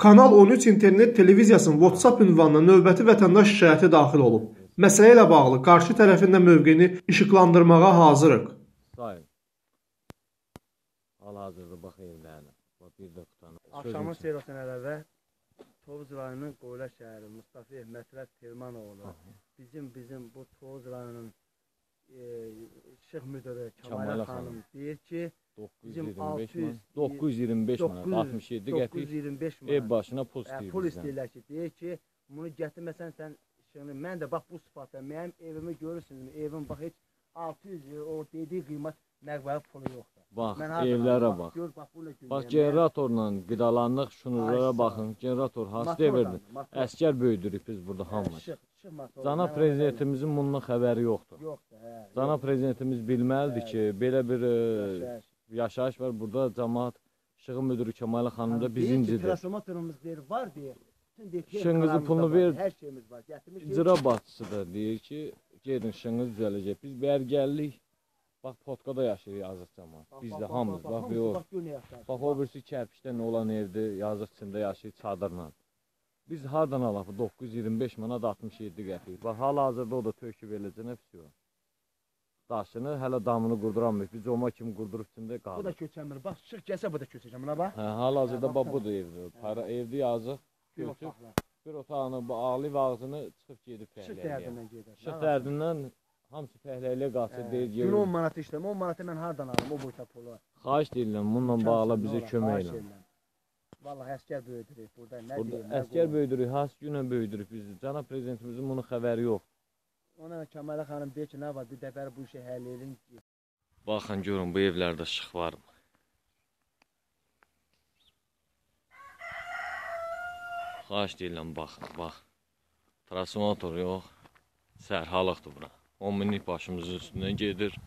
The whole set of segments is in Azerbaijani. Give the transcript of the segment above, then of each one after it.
Kanal 13 internet televiziyasının WhatsApp ünvanına növbəti vətəndaş şikayəti daxil olub. Məsələ ilə bağlı qarşı tərəfin də mövqeyini işıqlandırmağa hazırıq. Sayın. Hal-hazırda bax evlərinə. Bax bir də qutanı. Axşamın Seyrosan Ələvə Tovuz rayonunun Qoyla şəhəri Mustafa Mətrət Telmanoğlu bizim bizim bu Tovuz rayonunun e, işıq müdürü Kəmalə xanım. deyir ki, 925 600 man. 925 manat, 900 67 qəpik 925 ev manat. başına pul Ə, istəyir pul istəyirlər ki, deyir ki, bunu gətirməsən sən işığını mən də bax bu sıfatla mənim evimi görürsünüz, evim bax heç 600 o dediyi qiymət məqbəli pulu yoxdur. Bax, evlərə bax. Gör bax Bax, generatorla qidalanlıq şunurlara baxın. Generator Motorla, hasta verdi. motor. Əskər böyüdürük biz burada hamımız. İşıq motoru. Cana prezidentimizin bundan xəbəri yoxdur. Yoxdur, hə. Cana prezidentimiz bilməlidir ki, belə bir e, Yaşayış. var. Burada cəmaət işığı müdürü Kəmalə xanım da bizincidir. Transformatorumuz deyir var deyir. Texnikalarımız pulunu da var, ver. Hər şeyimiz var. Gətirmiş. İcra başçısı da deyir ki, gedin işığınız düzələcək. Biz bəyər gəldik. Bax, Potkada yaşayırıq yazıq cəmaət. Biz də hamımız. Bax, hamısı yox. Bax, yaşayır. O birisi kərpişdən olan evdə yazıq içində yaşayır çadırla. Biz hardan alaq bu 925 manat 67 qəpik. Bax, hal-hazırda o da töküb eləcə nə pis yox. Daşını hələ damını qurduramıyıq. Biz coma kimi qurduruq içində Bu da qalır. köçəmir. Bax, çıx gəlsə bu da köçəcəm. Buna bax. Hə, hal-hazırda Hə, bax bax, bu da evdə. Para evdə yazıq. Otaqla. bir otağını bu ağlı ağzını çıxıb gedib Çıx fəhləyə. dərdindən gedər. Şıx dərdindən hamısı fəhləyə qalsa deyir Gün 10 yerim. manat işləm. 10 manatı mən hardan alım o boyta pulu? Xahiş deyirəm bununla bağlı bizə kömək elə. Vallahi əskər böyüdürük burada. Nə deyim? əskər böyüdürük, has günə böyüdürük biz. Cənab prezidentimizin bunun xəbəri yox. Ona Kəmalə xanım deyir ki, nə var? Bir dəfə bu işi həll edin. Baxın görün bu evlərdə işıq varmı? Xahiş deyirəm baxın, bax. Transformator yox. Sərhalıqdır bura. 10 minlik başımızın üstündən gedir.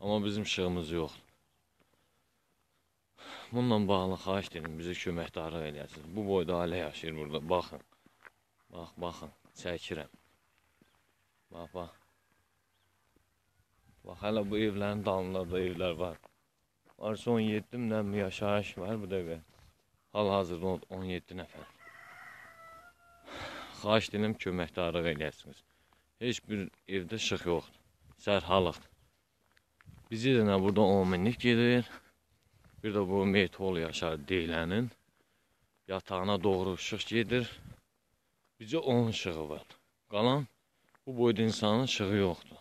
Amma bizim işığımız yoxdur. Bununla bağlı xahiş deyirəm bizə köməkdarlıq eləyəsiniz. Bu boyda ailə yaşayır burada. Baxın. Bax, baxın. Çəkirəm. Bax, bax. Bax, hələ bu evlərin damlarında evlər var. Arası 17 minə yaşayış var bu dəqiqə. Hal-hazırda 17 nəfər. Xahiş edirəm köməkdarlıq eləyəsiniz. Heç bir evdə işıq yoxdur. Sərhalıqdır. Bizi də nə burada 10 minlik gedir. Bir də bu metol yaşar deyilənin yatağına doğru işıq gedir. Bizə onun işığı var. Qalan bu boyda insanın işığı yoxdur.